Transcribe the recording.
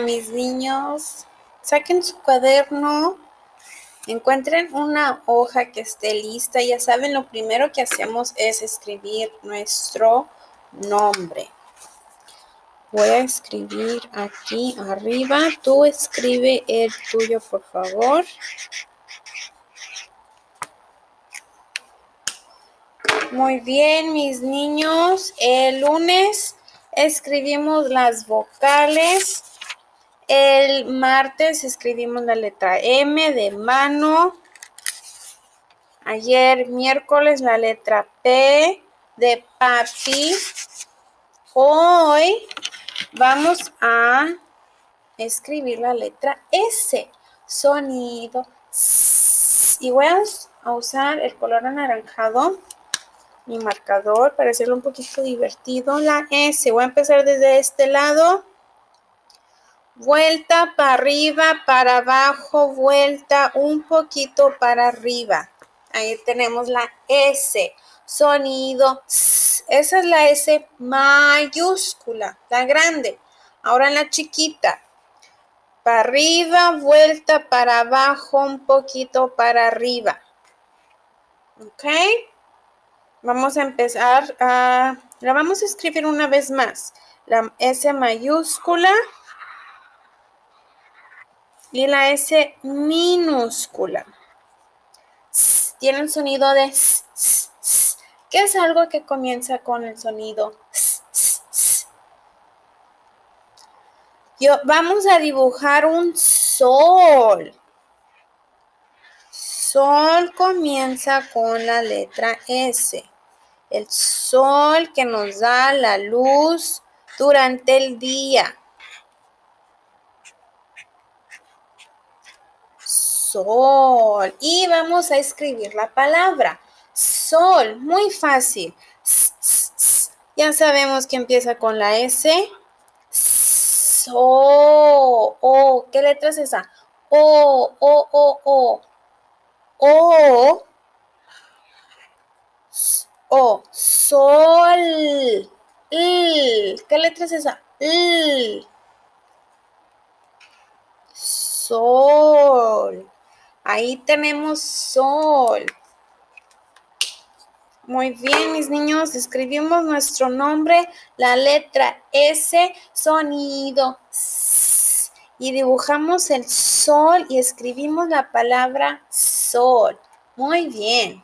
mis niños, saquen su cuaderno, encuentren una hoja que esté lista. Ya saben, lo primero que hacemos es escribir nuestro nombre. Voy a escribir aquí arriba. Tú escribe el tuyo, por favor. Muy bien, mis niños. El lunes escribimos las vocales. El martes escribimos la letra M de mano. Ayer miércoles la letra P de papi. Hoy vamos a escribir la letra S. Sonido. Y voy a usar el color anaranjado mi marcador para hacerlo un poquito divertido. La S, voy a empezar desde este lado. Vuelta para arriba, para abajo, vuelta un poquito para arriba. Ahí tenemos la S. Sonido. Esa es la S mayúscula, la grande. Ahora la chiquita. Para arriba, vuelta para abajo, un poquito para arriba. ¿Ok? Vamos a empezar a, la vamos a escribir una vez más. La S mayúscula y la S minúscula. Tiene el sonido de s, que es algo que comienza con el sonido Yo, vamos a dibujar un sol. Sol comienza con la letra S. El sol que nos da la luz durante el día. Sol. Y vamos a escribir la palabra. Sol. Muy fácil. Ya sabemos que empieza con la S. So. O. ¿Qué letra es esa? O, O, O, O. O. O. Sol. ¿Qué letra es esa? Sol. Ahí tenemos sol. Muy bien, mis niños, escribimos nuestro nombre, la letra S, sonido y dibujamos el sol y escribimos la palabra sol. Muy bien.